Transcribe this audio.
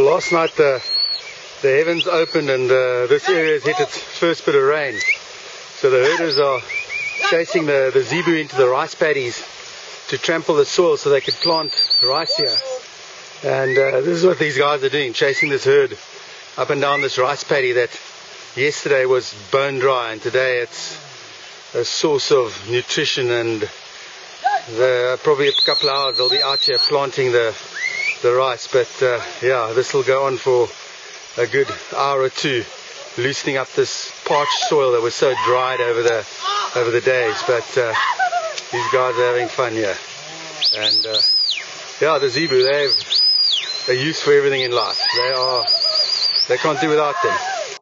Well, last night the, the heavens opened and uh, this area has hit its first bit of rain. So the herders are chasing the, the zebu into the rice paddies to trample the soil so they could plant rice here. And uh, this is what these guys are doing, chasing this herd up and down this rice paddy that yesterday was bone dry and today it's a source of nutrition and the, probably a couple of hours they'll be out here planting the the rice but uh, yeah this will go on for a good hour or two loosening up this parched soil that was so dried over the over the days. But uh, these guys are having fun here. And uh, yeah the zebu they have a use for everything in life. They are they can't do without them